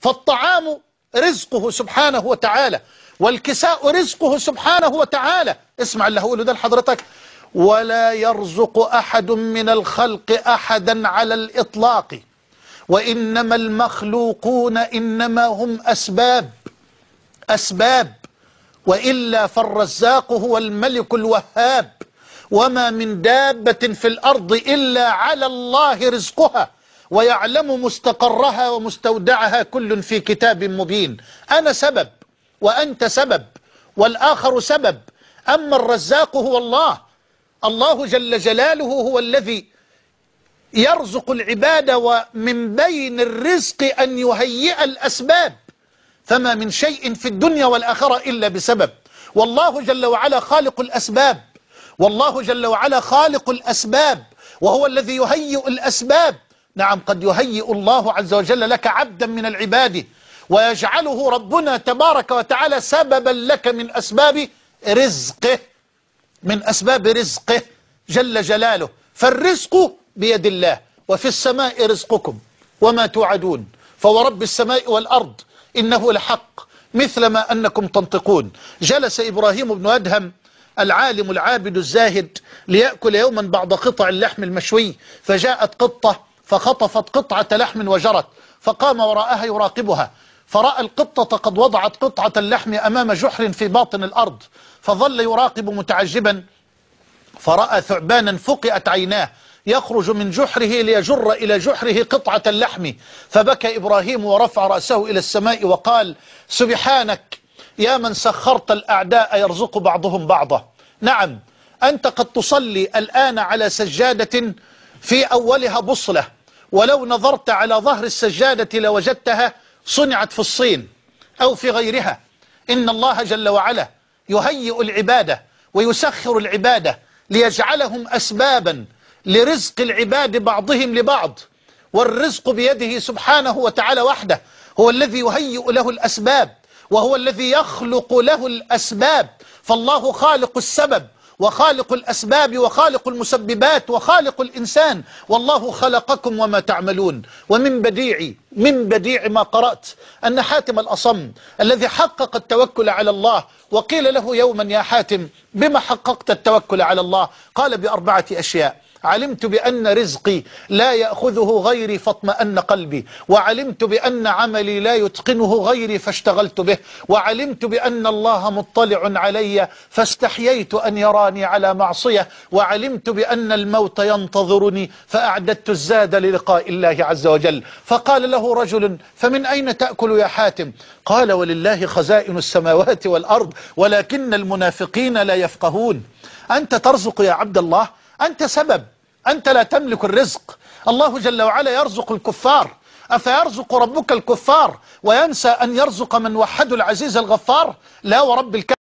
فالطعام رزقه سبحانه وتعالى والكساء رزقه سبحانه وتعالى. اسمع اللي هقوله ده لحضرتك. ولا يرزق أحد من الخلق أحدا على الإطلاق. وإنما المخلوقون إنما هم أسباب أسباب. وإلا فالرزاق هو الملك الوهاب. وما من دابة في الأرض إلا على الله رزقها. ويعلم مستقرها ومستودعها كل في كتاب مبين. أنا سبب وأنت سبب والآخر سبب. أما الرزاق هو الله. الله جل جلاله هو الذي يرزق العباد ومن بين الرزق أن يهيئ الأسباب. فما من شيء في الدنيا والآخرة إلا بسبب. والله جل وعلا خالق الأسباب. والله جل وعلا خالق الأسباب. وهو الذي يهيئ الأسباب. نعم قد يهيئ الله عز وجل لك عبدا من العباد ويجعله ربنا تبارك وتعالى سببا لك من أسباب رزقه من أسباب رزقه جل جلاله. فالرزق بيد الله وفي السماء رزقكم وما توعدون فورب السماء والأرض إنه لحق مثل ما أنكم تنطقون. جلس إبراهيم بن أدهم العالم العابد الزاهد ليأكل يوما بعض قطع اللحم المشوي فجاءت قطة فخطفت قطعة لحم وجرت فقام وراءها يراقبها. فرأى القطة قد وضعت قطعة اللحم أمام جحر في باطن الأرض فظل يراقب متعجبا. فرأى ثعبانا فقئت عيناه يخرج من جحره ليجر إلى جحره قطعة اللحم. فبكى إبراهيم ورفع رأسه إلى السماء وقال سبحانك يا من سخرت الأعداء يرزق بعضهم بعضا. نعم أنت قد تصلي الآن على سجادة في أولها بصلة. ولو نظرت على ظهر السجادة لوجدتها صنعت في الصين أو في غيرها. إن الله جل وعلا يهيئ العبادة ويسخر العبادة ليجعلهم أسبابا لرزق العباد بعضهم لبعض. والرزق بيده سبحانه وتعالى وحده هو الذي يهيئ له الأسباب وهو الذي يخلق له الأسباب. فالله خالق السبب وخالق الأسباب وخالق المسببات وخالق الإنسان. والله خلقكم وما تعملون. ومن بديع من بديع ما قرأت أن حاتم الأصم الذي حقق التوكل على الله وقيل له يوما يا حاتم بما حققت التوكل على الله؟ قال بأربعة أشياء. علمت بأن رزقي لا يأخذه غيري فاطمأن قلبي وعلمت بأن عملي لا يتقنه غيري فاشتغلت به وعلمت بأن الله مطلع علي فاستحييت أن يراني على معصية وعلمت بأن الموت ينتظرني فأعددت الزاد للقاء الله عز وجل. فقال له رجل فمن أين تأكل يا حاتم؟ قال ولله خزائن السماوات والأرض ولكن المنافقين لا يفقهون. أنت ترزق يا عبد الله؟ أنت سبب. أنت لا تملك الرزق. الله جل وعلا يرزق الكفار. أفيرزق ربك الكفار؟ وينسى أن يرزق من وحد العزيز الغفار؟ لا ورب الكفر